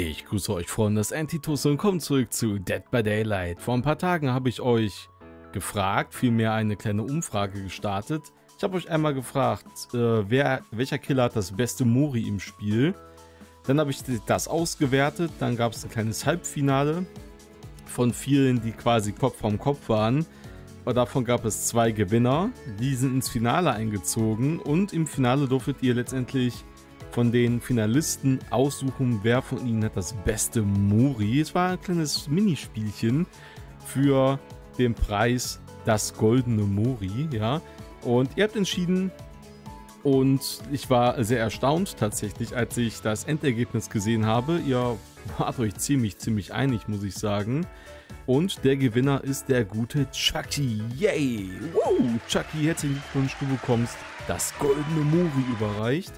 Ich grüße euch Freunde des Antitus und kommt zurück zu Dead by Daylight. Vor ein paar Tagen habe ich euch gefragt, vielmehr eine kleine Umfrage gestartet. Ich habe euch einmal gefragt, äh, wer, welcher Killer hat das beste Mori im Spiel. Dann habe ich das ausgewertet, dann gab es ein kleines Halbfinale von vielen, die quasi Kopf vom Kopf waren. Und davon gab es zwei Gewinner, die sind ins Finale eingezogen und im Finale durftet ihr letztendlich von den Finalisten aussuchen, wer von ihnen hat das beste Mori. Es war ein kleines Minispielchen für den Preis das goldene Mori, ja. Und ihr habt entschieden und ich war sehr erstaunt tatsächlich, als ich das Endergebnis gesehen habe. Ihr wart euch ziemlich, ziemlich einig, muss ich sagen. Und der Gewinner ist der gute Chucky. Yay! Woo! Chucky, herzlichen Glückwunsch, du bekommst das goldene Mori überreicht.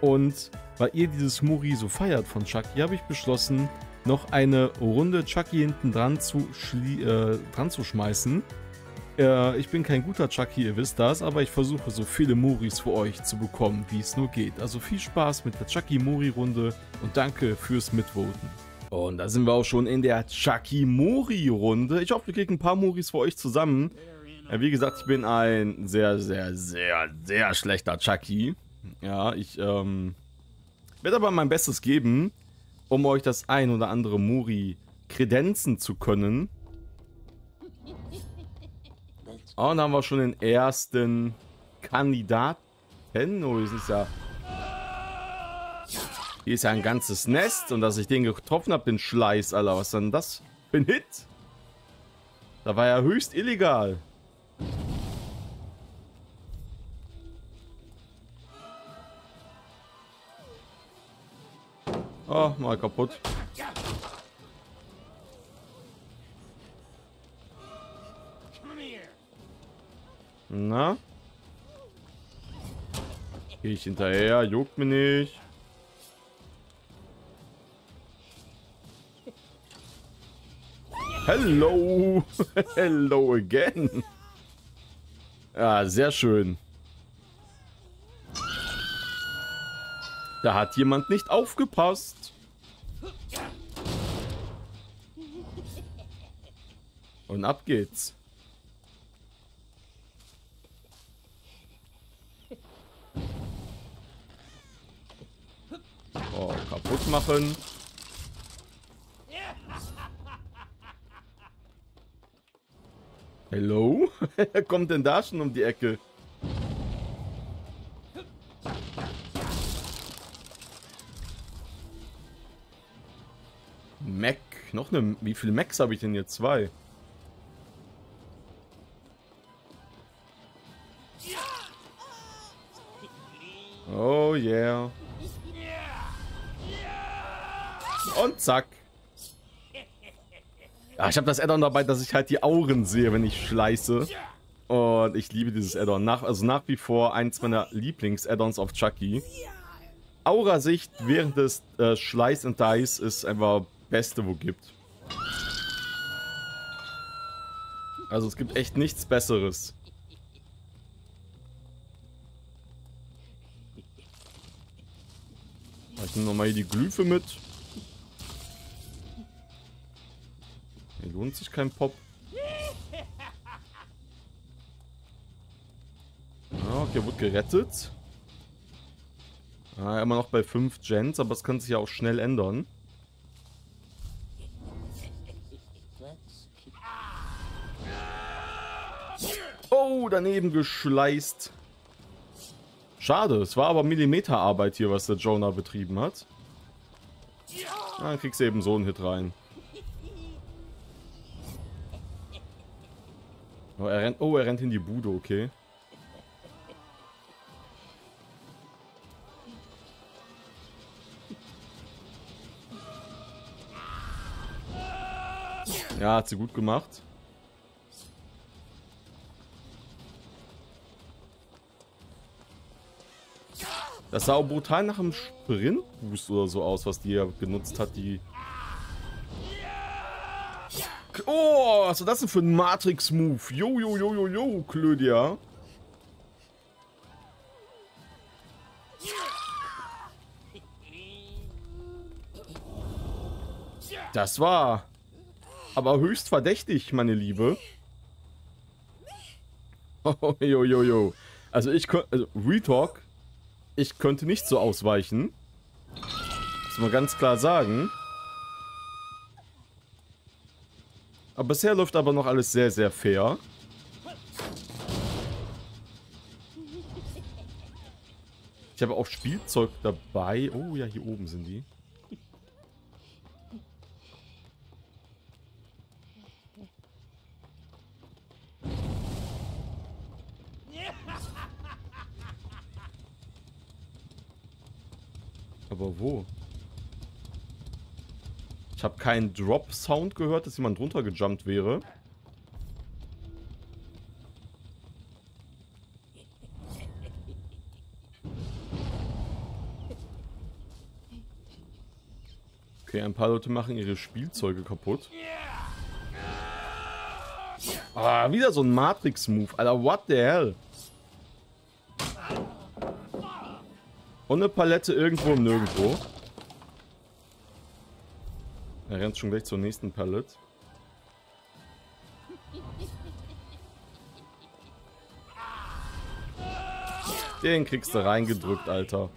Und weil ihr dieses Muri so feiert von Chucky, habe ich beschlossen, noch eine Runde Chucky hinten dran zu, äh, dran zu schmeißen. Äh, ich bin kein guter Chucky, ihr wisst das, aber ich versuche so viele Muris für euch zu bekommen, wie es nur geht. Also viel Spaß mit der Chucky Muri Runde und danke fürs Mitvoten. Und da sind wir auch schon in der Chucky Muri Runde. Ich hoffe, wir kriegen ein paar Muris für euch zusammen. Ja, wie gesagt, ich bin ein sehr, sehr, sehr, sehr schlechter Chucky. Ja, ich ähm, werde aber mein Bestes geben, um euch das ein oder andere Muri kredenzen zu können. Oh, und dann haben wir schon den ersten Kandidaten. Oh, das ist ja... Hier ist ja ein ganzes Nest und dass ich den getroffen habe, den Schleiß, Alter. Was denn das für ein Hit? Da war ja höchst illegal. Oh, mal kaputt. Na? Geh ich hinterher, juckt mir nicht. Hello! Hello again! Ja, sehr schön. Da hat jemand nicht aufgepasst. Und ab geht's. Oh, kaputt machen. Hello? Kommt denn da schon um die Ecke? Mac. Noch eine. Wie viele Macs habe ich denn jetzt? Zwei. Oh yeah. Und zack. Ja, ich habe das Addon dabei, dass ich halt die Augen sehe, wenn ich schleiße. Und ich liebe dieses Addon. Nach, also nach wie vor eins meiner Lieblings-Addons auf Chucky. Aura-Sicht während des äh, Schleiß und Dice ist einfach Beste, wo gibt. Also es gibt echt nichts Besseres. Nehme nochmal hier die Glyphe mit. Hier lohnt sich kein Pop. Ah, okay, wird gerettet. Ah, immer noch bei 5 Gens, aber es kann sich ja auch schnell ändern. Oh, daneben geschleißt. Schade, es war aber Millimeterarbeit hier, was der Jonah betrieben hat. Dann kriegst du eben so einen Hit rein. Oh, er rennt, oh, er rennt in die Bude, okay. Ja, hat sie gut gemacht. Das sah auch brutal nach einem Sprintboost oder so aus, was die ja genutzt hat, die... Oh, was ist das denn für ein Matrix-Move? Jo, jo, jo, jo, jo, Klödia. Das war aber höchst verdächtig, meine Liebe. Oh, jo, jo, jo. Also ich also Retalk, ich könnte nicht so ausweichen. Muss man ganz klar sagen. Aber bisher läuft aber noch alles sehr, sehr fair. Ich habe auch Spielzeug dabei. Oh ja, hier oben sind die. Aber wo? Ich habe keinen Drop-Sound gehört, dass jemand runtergejumpt wäre. Okay, ein paar Leute machen ihre Spielzeuge kaputt. Ah, wieder so ein Matrix-Move. Alter, what the hell? Und eine Palette irgendwo im Nirgendwo. Er rennt schon gleich zur nächsten Palette. Den kriegst du reingedrückt, Alter.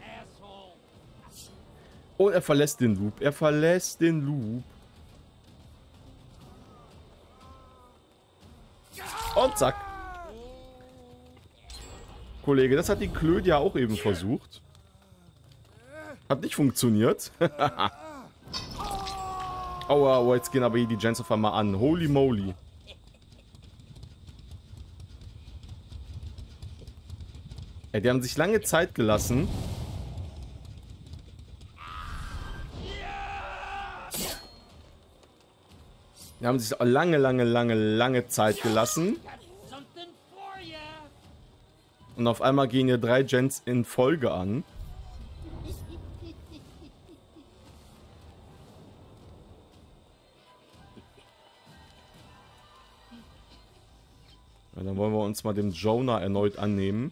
Und er verlässt den Loop. Er verlässt den Loop. Und zack. Kollege, das hat die Klöd ja auch eben versucht. Hat nicht funktioniert. Aua, oh, jetzt gehen aber hier die Gens auf einmal an. Holy moly. Ey, die haben sich lange Zeit gelassen. Die haben sich lange, lange, lange, lange Zeit gelassen. Und auf einmal gehen hier drei Gens in Folge an. Ja, dann wollen wir uns mal dem Jonah erneut annehmen.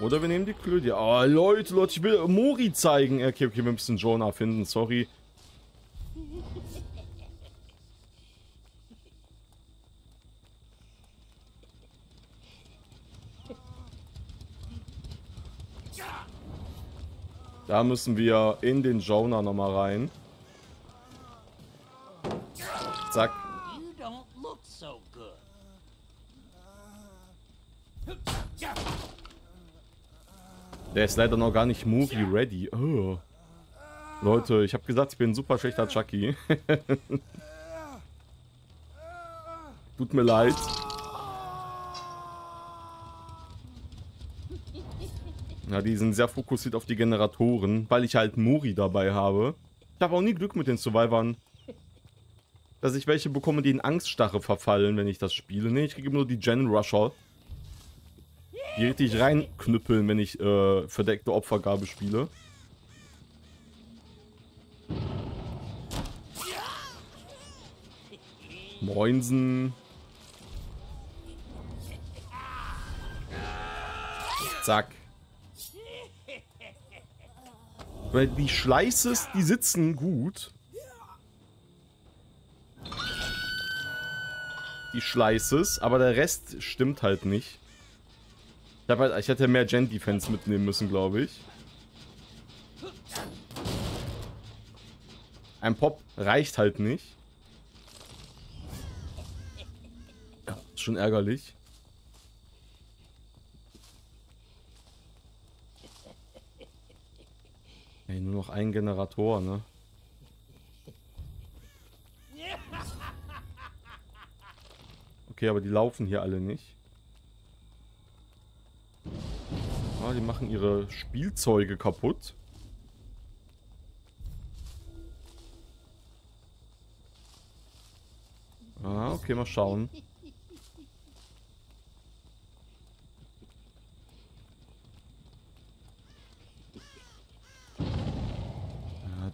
Oder wir nehmen die Klödi. Oh, Leute, Leute, ich will Mori zeigen. Okay, okay, wir müssen Jonah finden, sorry. Da müssen wir in den Jonah nochmal rein. Zack. Der ist leider noch gar nicht movie ready. Oh. Leute, ich habe gesagt, ich bin ein super schlechter Chucky. Tut mir leid. Ja, die sind sehr fokussiert auf die Generatoren, weil ich halt Muri dabei habe. Ich habe auch nie Glück mit den Survivern. Dass ich welche bekomme, die in Angststarre verfallen, wenn ich das spiele. Ne, ich kriege immer nur die Gen Rusher. Die richtig reinknüppeln, wenn ich äh, verdeckte Opfergabe spiele. Moinsen. Zack. Weil die Schleißes, die sitzen gut. Die Schleißes, aber der Rest stimmt halt nicht. Ich, halt, ich hätte mehr Gen Defense mitnehmen müssen, glaube ich. Ein Pop reicht halt nicht. Ja, ist schon ärgerlich. Ey, nur noch ein Generator, ne? Okay, aber die laufen hier alle nicht. Ah, die machen ihre Spielzeuge kaputt. Ah, okay, mal schauen.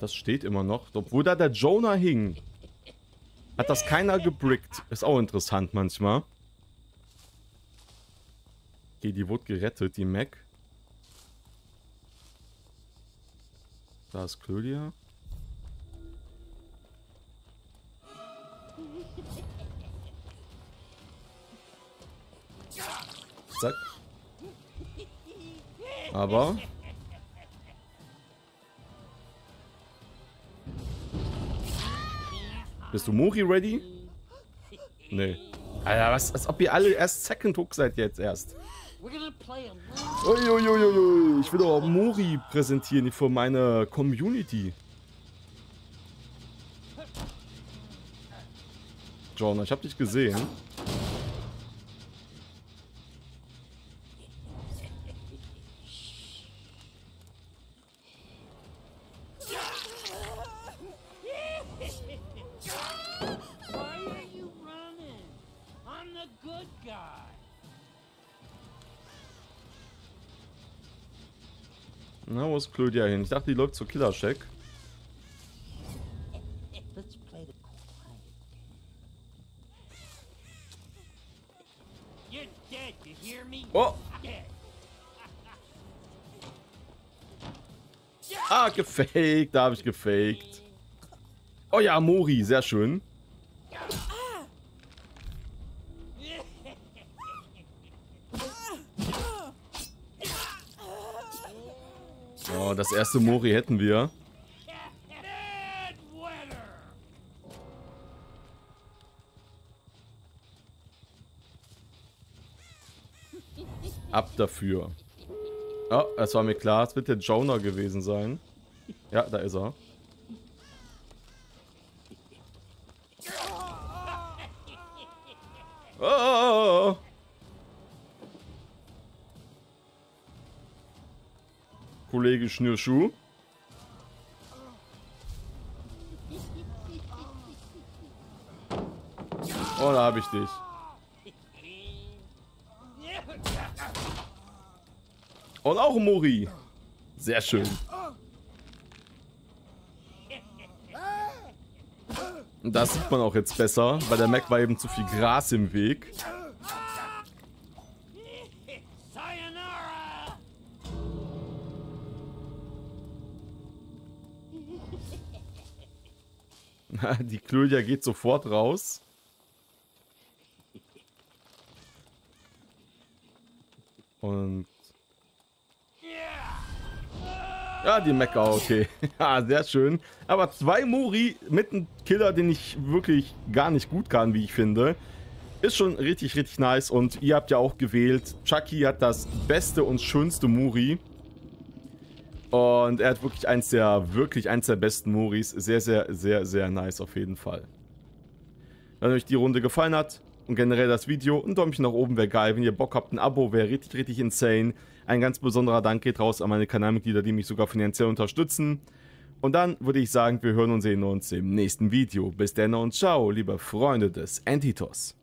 Das steht immer noch. Obwohl da der Jonah hing. Hat das keiner gebrickt. Ist auch interessant manchmal. Okay, die wurde gerettet, die Mac. Da ist Claudia. Zack. Aber... Bist du Mori ready? Nee. Alter, was, als ob ihr alle erst Second Hook seid jetzt erst. Uiuiuiui, ich will doch Mori präsentieren für meine Community. Jonah, ich hab dich gesehen. Na, wo ist Claudia hin? Ich dachte, die läuft zur Killer-Check. Oh! Ah, gefaked. Da habe ich gefaked. Oh ja, Mori. Sehr schön. Das erste Mori hätten wir. Ab dafür. Oh, es war mir klar, es wird der Jonah gewesen sein. Ja, da ist er. Schnürschuh. Oh, da habe ich dich. Und auch Mori. Sehr schön. Das sieht man auch jetzt besser, weil der Mac war eben zu viel Gras im Weg. Die Claudia geht sofort raus. Und... Ja, die Mecker, okay. ja, sehr schön. Aber zwei Muri mit einem Killer, den ich wirklich gar nicht gut kann, wie ich finde. Ist schon richtig, richtig nice. Und ihr habt ja auch gewählt, Chucky hat das beste und schönste Muri. Und er hat wirklich eins der, wirklich eins der besten Moris. Sehr, sehr, sehr, sehr nice auf jeden Fall. Wenn euch die Runde gefallen hat und generell das Video, ein Däumchen nach oben wäre geil. Wenn ihr Bock habt, ein Abo wäre richtig, richtig insane. Ein ganz besonderer Dank geht raus an meine Kanalmitglieder, die mich sogar finanziell unterstützen. Und dann würde ich sagen, wir hören und sehen uns im nächsten Video. Bis dann und ciao, liebe Freunde des Antitos.